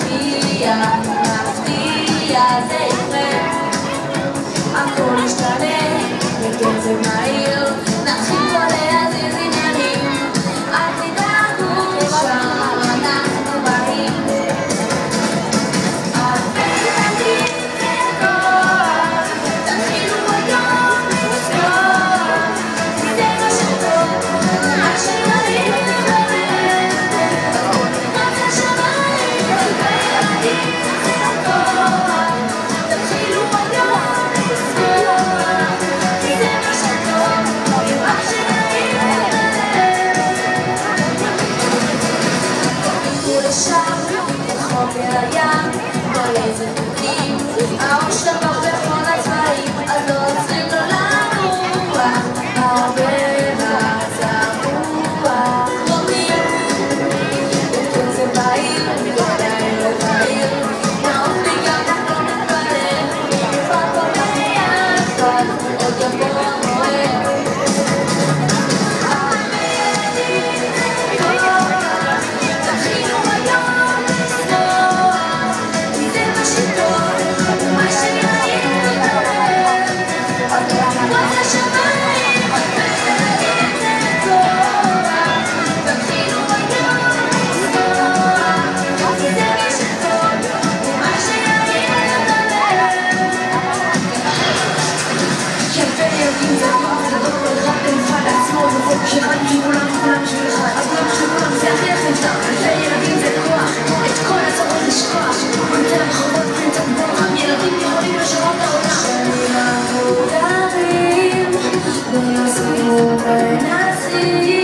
Mafia, mafia, they ושם, רחוק מהים, לא בוא איזה... When I see you.